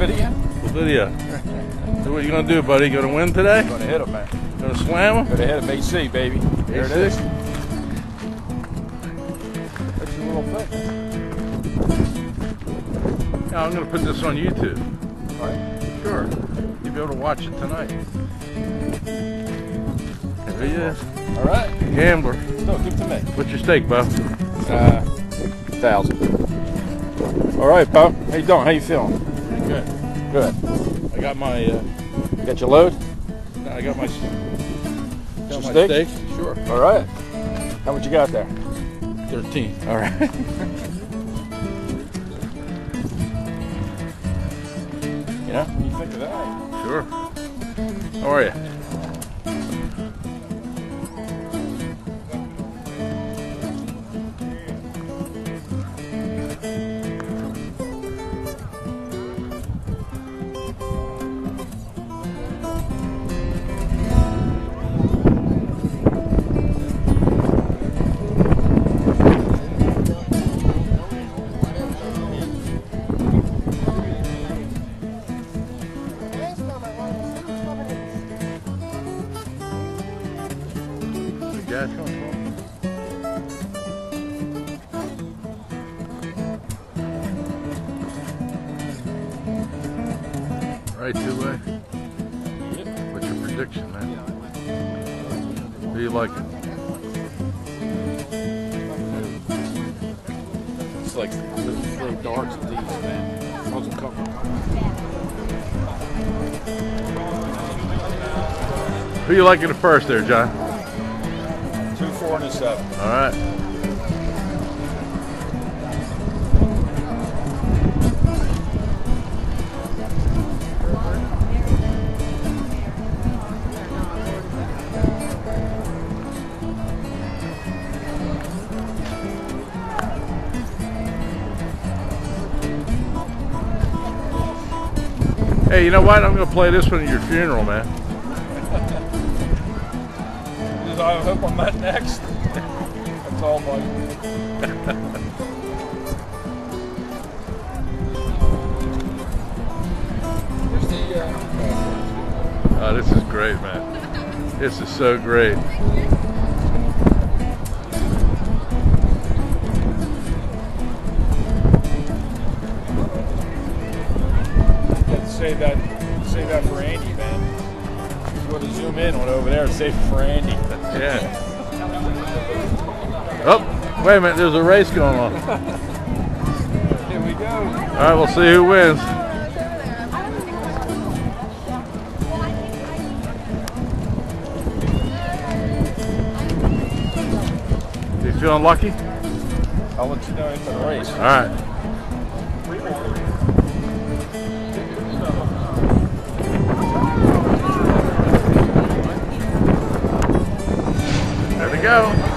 video? Video. So what you gonna do, buddy? You Gonna win today? I'm Gonna hit him, man. Gonna slam him? Gonna hit him AC, baby. There it is. That's your little thing. Yeah, I'm gonna put this on YouTube. All right. Sure. You'll be able to watch it tonight. There he is. All right. Gambler. No, give it to me. What's your stake, Beau? Uh, thousand. All right, Beau. How you doing? How you feeling? Pretty good. Good. I got my uh, You got your load? I got my got my steak? steak. Sure. All right. How much you got there? Thirteen. All right. you know, you think of that? Sure. How are you? Gas coming from? Right, two way. What's your prediction, man? Who you liking? It's like throw darts at these, man. Wasn't coming. Who you liking the first there, John? Four, and a seven. All right. Hey, you know what? I'm gonna play this one at your funeral, man. I hope I'm not next. That's all. Here's uh, Oh, this is great, man. This is so great. Save that, save that for Andy, zoom in on over there, it for Andy. Yeah. Oh, wait a minute. There's a race going on. All Here we go. right, we'll see who wins. You feeling lucky? I'll let you know after the race. All right. Go.